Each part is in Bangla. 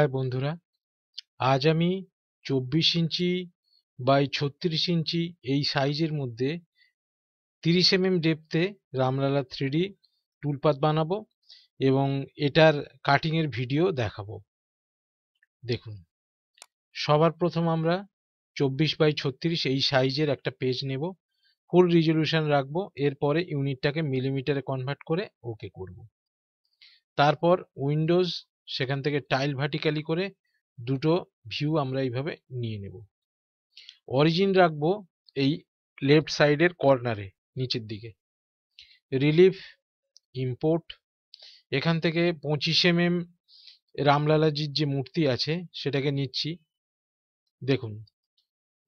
হাই বন্ধুরা, আজ আমি চব্বিশ ইঞ্চি বাই ছত্রিশ ইঞ্চি এই সাইজের মধ্যে তিরিশ এমএম ডেপথে রামলালা থ্রিডি টুলপাত বানাবো এবং এটার কাটিংয়ের ভিডিও দেখাবো। দেখুন, সবার প্রথম আমরা চব্বিশ বাই ছত্রিশ এই সাইজের একটা পেজ নেব ফুল রিজলিউশন রাখব, এরপরে ইউনিটটাকে মিলিমিটারে কনভার্ট করে ওকে করব। তারপর উইন্ডোজ সেখান থেকে টাইল ভার্টিক্যালি করে দুটো ভিউ আমরা এইভাবে নিয়ে নেব। অরিজিন রাখব এই লেফট সাইডের কর্নারে নিচের দিকে। রিলিফ ইম্পোর্ট এখান থেকে পঁচিশ এম এম রামলালাজির যে মূর্তি আছে সেটাকে নিচ্ছি। দেখুন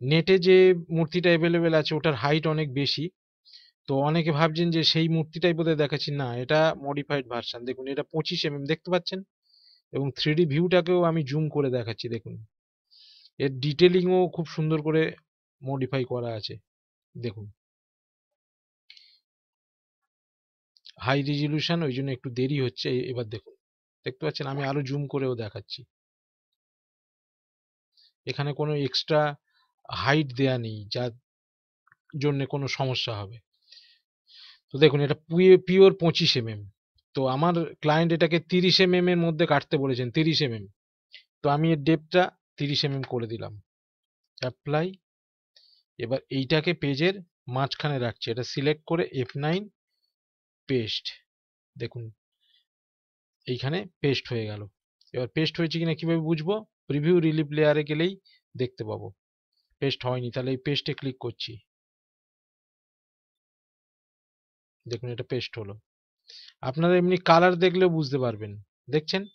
নেটে যে মূর্তিটা অ্যাভেলেবেল আছে ওটার হাইট অনেক বেশি, তো অনেকে ভাবছেন যে সেই মূর্তিটাই বোধহয় দেখাচ্ছি। না, এটা মডিফাইড ভার্সান দেখুন, এটা পঁচিশ এম দেখতে পাচ্ছেন? এবং থ্রি ভিউটাকেও আমি জুম করে দেখাচ্ছি, দেখুন। এর ডিটেলিংও খুব সুন্দর করে মডিফাই করা আছে, দেখুন। হাই রেজলিউশন ওই জন্য একটু দেরি হচ্ছে এবার দেখুন। দেখতে পাচ্ছেন? আমি আরও জুম করেও দেখাচ্ছি। এখানে কোনো এক্সট্রা হাইট দেয়া নেই, যার জন্য কোনো সমস্যা হবে। তো দেখুন, এটা পিওর পঁচিশ এম তো আমার ক্লায়েন্ট এটাকে তিরিশ এম এর মধ্যে কাটতে বলেছেন, তিরিশ এম তো আমি এর ডেপটা তিরিশ এম করে দিলাম। অ্যাপ্লাই এবার এইটাকে পেজের মাঝখানে রাখছি। এটা সিলেক্ট করে এফ নাইন পেস্ট দেখুন, এইখানে পেস্ট হয়ে গেল। এবার পেস্ট হয়েছে কিনা কীভাবে বুঝব? প্রিভিউ রিলিফ লেয়ারে গেলেই দেখতে পাবো। পেস্ট হয়নি, তাহলে এই পেস্টে ক্লিক করছি। দেখুন, এটা পেস্ট হলো। আপনারা এমনি কালার দেখলেও বুঝতে পারবেন। দেখছেন?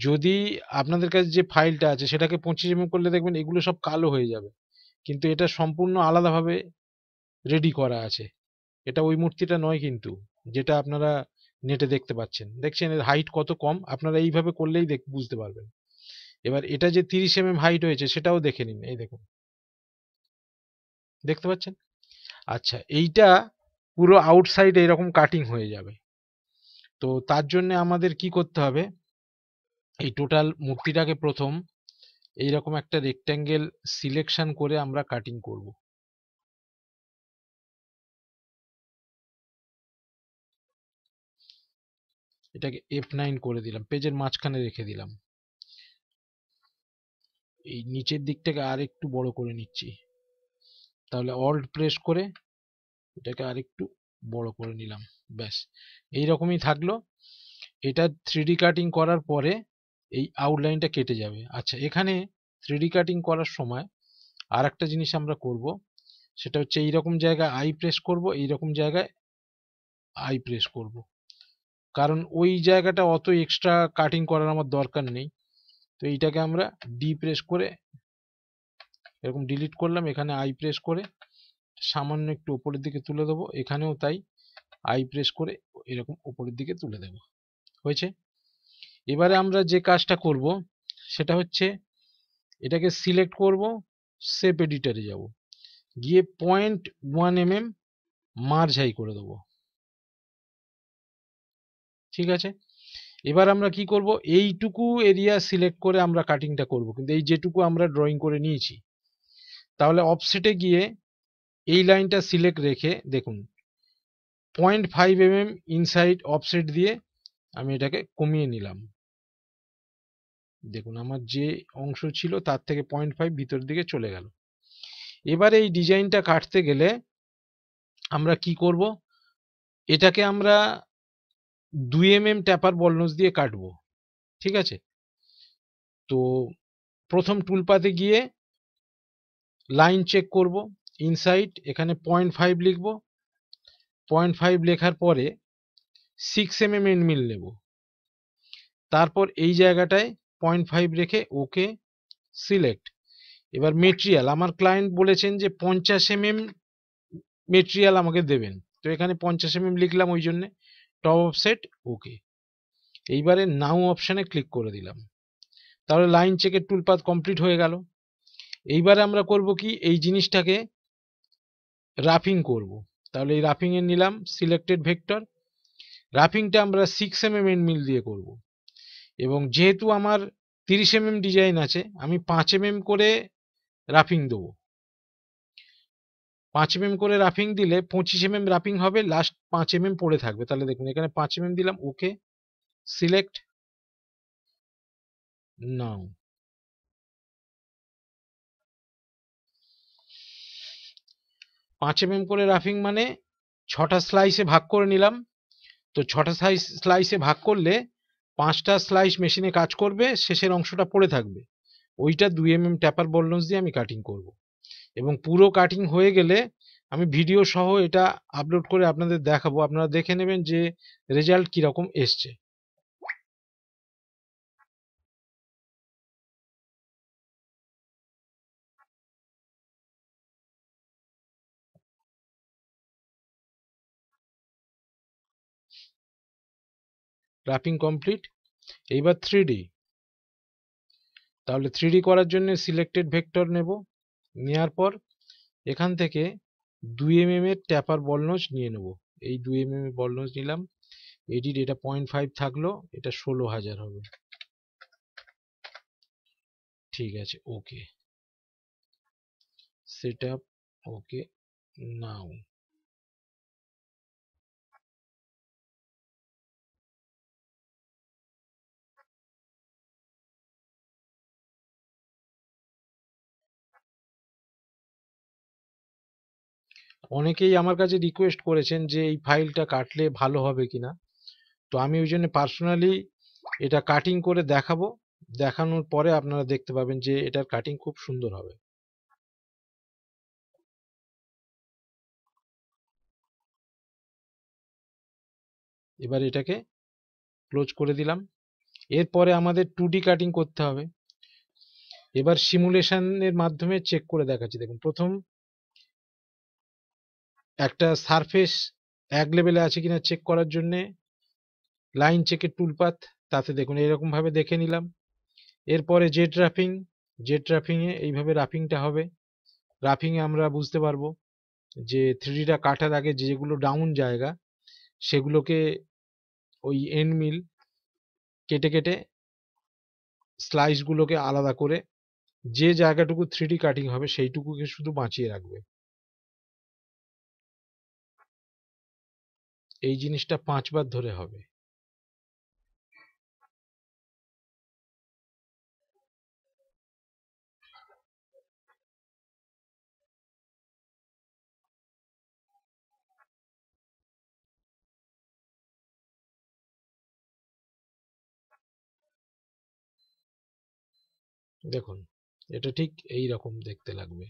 যদি আপনাদের কাছে যে ফাইলটা আছে, সেটাকে পঁচিশ এম করলে দেখবেন এগুলো সব কালো হয়ে যাবে। কিন্তু এটা সম্পূর্ণ আলাদাভাবে রেডি করা আছে। এটা ওই মূর্তিটা নয় কিন্তু, যেটা আপনারা নেটে দেখতে পাচ্ছেন। দেখছেন? এর হাইট কত কম? আপনারা এইভাবে করলেই দেখ, বুঝতে পারবেন। এবার এটা যে তিরিশ এম এম হাইট হয়েছে, সেটাও দেখে নিন। এই দেখুন। দেখতে পাচ্ছেন? আচ্ছা এইটা পুরো আউটসাইড এরকম কাটিং হয়ে যাবে। তো তার জন্য আমাদের কি করতে হবে? এই টোটাল মূর্তিটাকে প্রথম এইরকম একটা রেক্ট্যাঙ্গেল সিলেকশন করে আমরা কাটিং করব। এটাকে এফ নাইন করে দিলাম, পেজের মাঝখানে রেখে দিলাম। এই নিচের দিকটাকে আর একটু বড় করে নিচ্ছি। তাহলে অল্ট প্রেস করে এটাকে আর একটু বড় করে নিলাম, ব্যাস। এই রকমই থাকল। এটা থ্রি কাটিং করার পরে এই আউটলাইনটা কেটে যাবে। আচ্ছা এখানে থ্রি কাটিং করার সময় আর একটা জিনিস আমরা করব, সেটা হচ্ছে এইরকম জায়গায় আই প্রেস করব, এইরকম জায়গায় আই প্রেস করব। কারণ ওই জায়গাটা অত এক্সট্রা কাটিং করার আমার দরকার নেই। তো এইটাকে আমরা ডি প্রেস করে, এরকম ডিলিট করলাম, এখানে আই প্রেস করে সামান্য একটু উপরের দিকে তুলে দেবো। এখানেও তাই আই প্রেস করে এরকম উপরের দিকে তুলে দেব। হয়েছে? এবারে আমরা যে কাজটা করব, সেটা হচ্ছে এটাকে সিলেক্ট করব সেপ এডিটারে যাব। গিয়ে point one M M merge করে দেবো। ঠিক আছে? এবার আমরা কি করব? এইটুকু এরিয়া সিলেক্ট করে আমরা কাটিংটা করব। কিন্তু এই যেটুকু আমরা ড্রয়িং করে নিয়েছি, তাহলে অফসেটে গিয়ে এই লাইনটা সিলেক্ট রেখে দেখুন, point five M M inside offset দিয়ে আমি এটাকে কমিয়ে নিলাম। দেখুন আমার যে অংশ ছিল তার থেকে পয়েন্ট ফাইভ ভিতর দিকে চলে গেল। এবার এই ডিজাইনটা কাটতে গেলে আমরা কি করব? এটাকে আমরা দুই এম এম ট্যাপার বলনস দিয়ে কাটব, ঠিক আছে? তো প্রথম টুলপাতে গিয়ে লাইন চেক করব। ইনসাইড এখানে পয়েন্ট ফাইভ লিখব। পয়েন্ট ফাইভ লেখার পরে six M M end mill নেব। তারপর এই জায়গাটায় পয়েন্ট ফাইভ রেখে ওকে সিলেক্ট। এবার মেটেরিয়াল, আমার ক্লায়েন্ট বলেছেন যে পঞ্চাশ এম এম মেটেরিয়াল আমাকে দেবেন। তো এখানে পঞ্চাশ এম এম লিখলাম ওই জন্যে। Top offset okay. এইবারে নাও অপশানে ক্লিক করে দিলাম। তাহলে লাইন চেকের টুলপাত কমপ্লিট হয়ে গেল। এইবারে আমরা করব কি, এই জিনিসটাকে রাফিং করব। তাহলে এই রাফিং এর নিলাম সিলেক্টেড ভেক্টর রাফিংটা আমরা সিক্স এম এম মিল দিয়ে করব। এবং যেহেতু আমার তিরিশ এমএম ডিজাইন আছে, আমি পাঁচ এমএম করে রাফিং দেবো। পাঁচ এমএম করে রাফিং দিলে পঁচিশ এমএম রাফিং হবে লাস্ট পাঁচ এমএম পড়ে থাকবে। তাহলে দেখুন, এখানে পাঁচ এমএম দিলাম ওকে সিলেক্ট নাও পাঁচ এম করে রাফিং মানে ছটা স্লাইসে ভাগ করে নিলাম। তো ছটা স্লাইস স্লাইসে ভাগ করলে পাঁচটা স্লাইস মেশিনে কাজ করবে, শেষের অংশটা পড়ে থাকবে। ওইটা দুই এম এম ট্যাপার বলনস দিয়ে আমি কাটিং করব। এবং পুরো কাটিং হয়ে গেলে আমি ভিডিও সহ এটা আপলোড করে আপনাদের দেখাবো। আপনারা দেখে নেবেন যে রেজাল্ট কীরকম এসছে। রাপিং কমপ্লিট এইবার থ্রি তাহলে থ্রি করার জন্য সিলেক্টেড ভেক্টর নেব। নেওয়ার পর এখান থেকে দুই এম এম এর ট্যাপার বলনোজ নিয়ে নেব। এই দুই এম এম এর বলনোজ নিলাম। এডিট এটা পয়েন্ট ফাইভ থাকল, এটা ষোলো হাজার হবে। ঠিক আছে ওকে সেট আপ ওকে নাও অনেকেই আমার কাছে রিকোয়েস্ট করেছেন যে এই ফাইলটা কাটলে ভালো হবে কিনা। তো আমি ওই জন্য পার্সোনালি এটা কাটিং করে দেখাবো। দেখানোর পরে আপনারা দেখতে পাবেন যে এটার কাটিং খুব সুন্দর হবে। এবার এটাকে ক্লোজ করে দিলাম। এরপরে আমাদের টু কাটিং করতে হবে। এবার সিমুলেশনের মাধ্যমে চেক করে দেখাচ্ছি। দেখুন, প্রথম একটা সারফেস এক লেভেলে আছে কিনা চেক করার জন্যে লাইন চেকের টুলপাত তাতে দেখুন এরকম ভাবে দেখে নিলাম। এরপরে জেট রাফিং জেট রাফিংয়ে এইভাবে রাফিংটা হবে। রাফিংয়ে আমরা বুঝতে পারব যে থ্রিডিটা কাটার আগে যেগুলো ডাউন জায়গা, সেগুলোকে ওই এন্ড মিল কেটে কেটে স্লাইসগুলোকে আলাদা করে যে জায়গাটুকু থ্রিডি কাটিং হবে সেইটুকুকে শুধু বাঁচিয়ে রাখবে। এই জিনিসটা পাঁচবার ধরে হবে। দেখুন, এটা ঠিক এই রকম দেখতে লাগবে।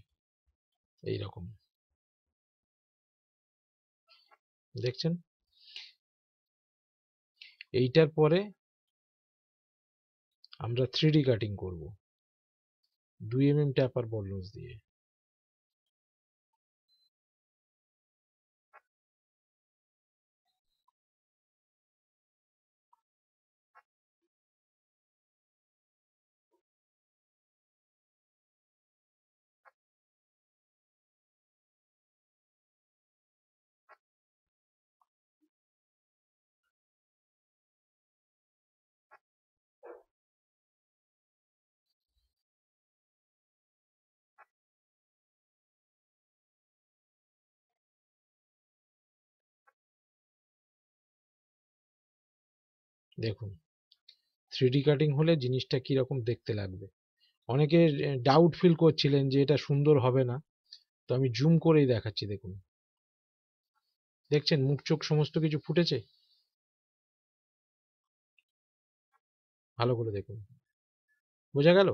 এই রকম। দেখছেন? এইটার পরে আমরা থ্রি কাটিং করব। দুই এম এম ট্যাপার বলনস দিয়ে। দেখুন থ্রিডি কাটিং হলে জিনিসটা কীরকম দেখতে লাগবে? অনেকে ডাউট ফিল করছিলেন যে এটা সুন্দর হবে না। তো আমি জুম করেই দেখাচ্ছি, দেখুন। দেখছেন মুখ চোখ সমস্ত কিছু ফুটেছে? ভালো করে দেখুন। বোঝা গেল?